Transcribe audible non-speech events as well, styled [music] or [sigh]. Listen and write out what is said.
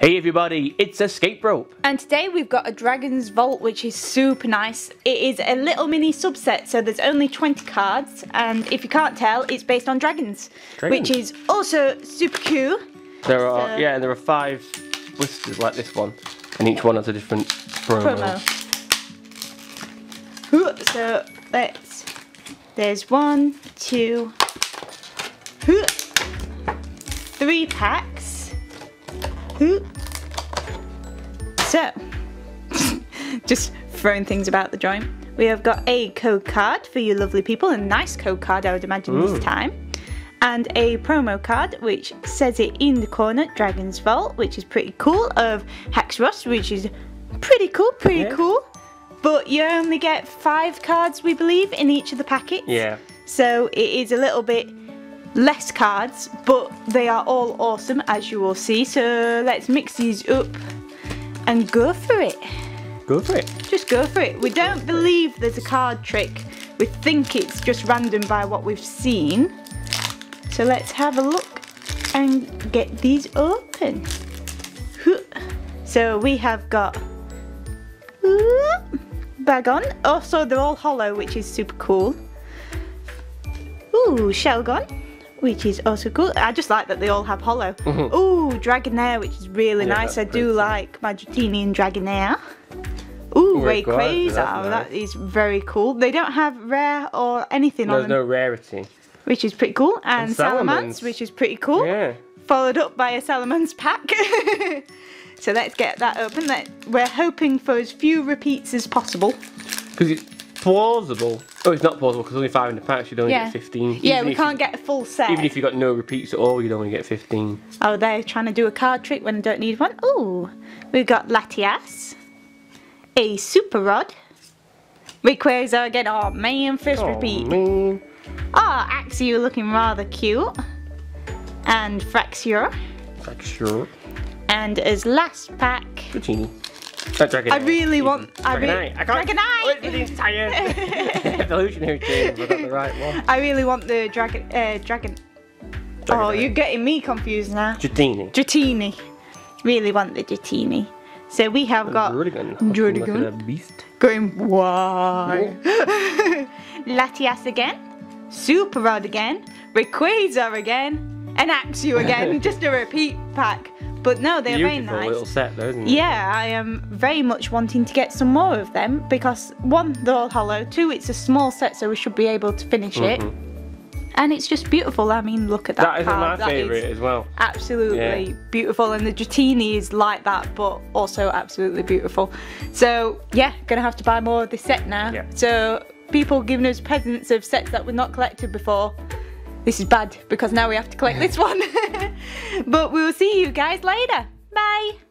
Hey everybody, it's Escape Rope. And today we've got a Dragon's Vault, which is super nice. It is a little mini subset, so there's only 20 cards, and if you can't tell, it's based on dragons, Dragons. which is also super cool. There are, So- yeah, there are five blisters like this one, and each one has a different promo. Promo. Ooh, So let's. There's one, two, ooh, three packs. Ooh. So, [laughs] just throwing things about the joint. We have got a code card for you lovely people, a nice code card, I would imagine Ooh. this time. And a promo card which says it in the corner, Dragon's Vault, which is pretty cool, of Haxorus, which is pretty cool, pretty Yeah. cool. But you only get five cards, we believe, in each of the packets. Yeah. So it is a little bit less cards, but they are all awesome, as you will see. So let's mix these up and go for it. Go for it. Just go for it. We don't believe there's a card trick. We think it's just random by what we've seen. So let's have a look and get these open. So we have got Bagon. Also, they're all hollow, which is super cool. Ooh, Shelgon, which is also cool. I just like that they all have hollow. Mm-hmm. Ooh, Dragonair, which is really Yeah, nice. I do pretty. like my Dratini Dragonair. Ooh, Ray Rayquaza, Quasar, that's that nice. is very cool. They don't have rare or anything on There's them, no rarity. which is pretty cool. And, And Salamence, which is pretty cool. Yeah. Followed up by a Salamence pack. [laughs] so let's get that open. We're hoping for as few repeats as possible. Because it's plausible. Oh, it's not plausible because only five in the packs. You'd only Yeah. get 15. Yeah, Even we can't you, get a full set. Even if you got no repeats at all, you'd only get 15. Oh, they're trying to do a card trick when I don't need one. Ooh, we've got Latias, a Super Rod, Rayquaza again. Oh man, first Oh, repeat. man. Ah, Axew looking rather cute, and Fraxure, Like, sure. and as last pack, Dratini. Uh, Dragonite. I really want- I re-. I can't. Dragonite! It's tired. Evolutionary Chains. I got the right one. I really want the dragon. Uh, dragon. Oh, you're getting me confused now. Dratini. Dratini. Really want the Dratini. So we have got. Druddigon. Look beast. Going why? [laughs] Latias again, Super Rod again, Rayquaza again, and Axew again. [laughs] Just a repeat pack. But no, they're very Beautiful nice. little set, though, isn't it? Yeah, I am very much wanting to get some more of them because one, they're all hollow. Two, it's a small set, so we should be able to finish it. And it's just beautiful. I mean, look at that. Mm-hmm. That is card. my That is favourite as well. absolutely Yeah. beautiful and the Dratini is like that but also absolutely beautiful so yeah gonna have to buy more of this set now Yeah. so people giving us presents of sets that we've not collected before this is bad because now we have to collect this [laughs] one. [laughs] But we will see you guys later. Bye